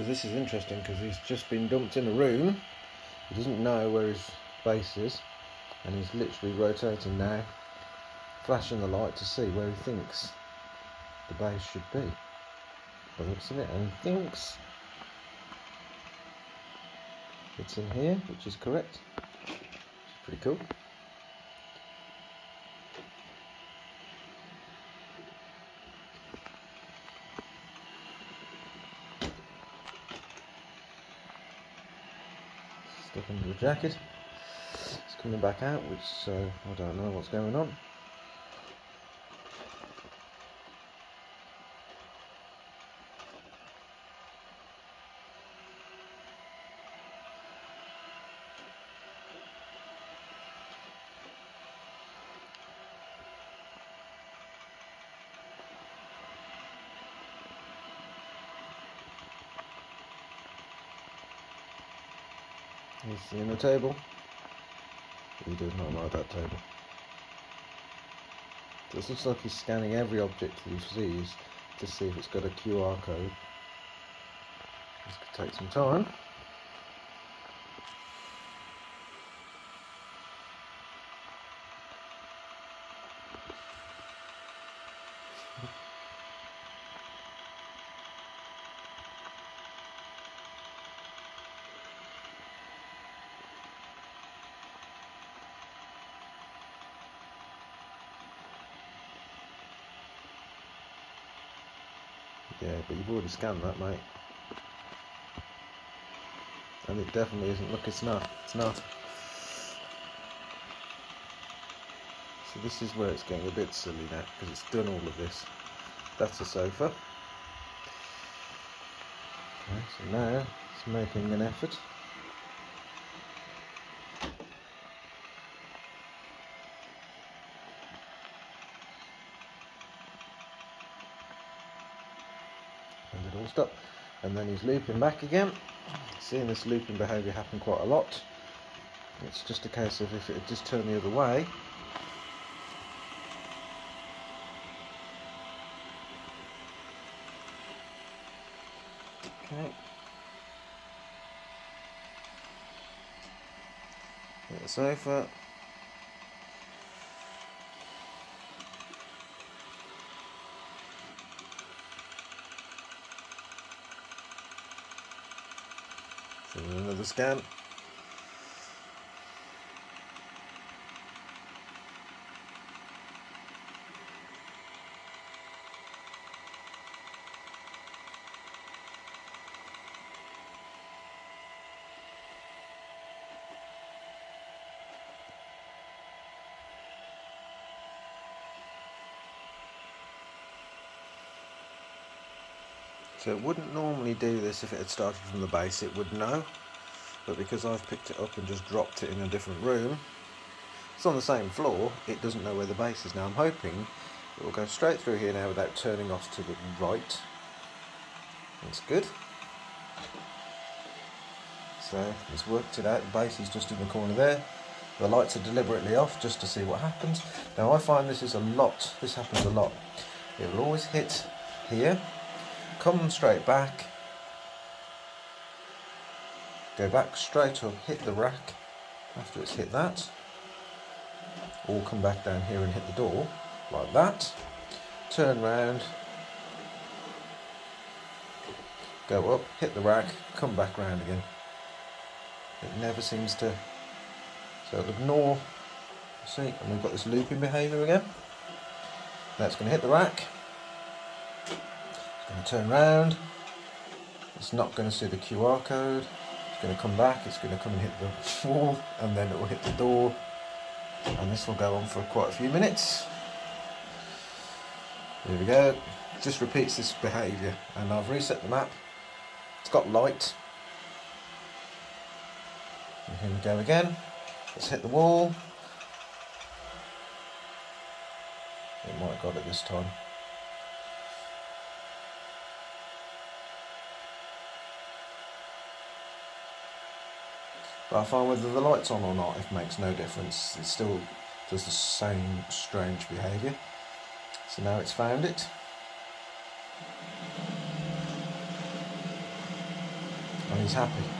So this is interesting because he's just been dumped in a room. He doesn't know where his base is, and he's literally rotating now, flashing the light to see where he thinks the base should be. By the looks of it, and he thinks it's in here, which is correct. Which is pretty cool. Stuck under the jacket. It's coming back out, which so I don't know what's going on. He's in the table. He does not like that table. This looks like he's scanning every object he sees to see if it's got a QR code. This could take some time. Yeah, but you've already scanned that, mate. And it definitely isn't. Look, it's not. It's not. So this is where it's getting a bit silly now, because it's done all of this. That's a sofa. Okay, so now it's making an effort. And it all stopped. And then he's looping back again. Seeing this looping behaviour happen quite a lot. It's just a case of if it had just turned the other way. Okay. The sofa. Another scan. So it wouldn't normally do this if it had started from the base, it would know. But because I've picked it up and just dropped it in a different room, it's on the same floor, it doesn't know where the base is. Now I'm hoping it will go straight through here now without turning off to the right. That's good. So it's worked it out, the base is just in the corner there. The lights are deliberately off just to see what happens. Now I find this is a lot, this happens a lot. It will always hit here, come straight back, go back straight up, hit the rack. After it's hit that, or come back down here and hit the door like that, turn round, go up, hit the rack, come back round again. It never seems to, so ignore, see, and we've got this looping behaviour again. That's going to hit the rack, turn round, it's not going to see the QR code, it's going to come back, it's going to come and hit the wall, and then it will hit the door, and this will go on for quite a few minutes. There we go, just repeats this behaviour, and I've reset the map, it's got light, and here we go again, let's hit the wall, it might have got it this time. But I find whether the light's on or not, it makes no difference. It still does the same strange behaviour. So now it's found it. and he's happy.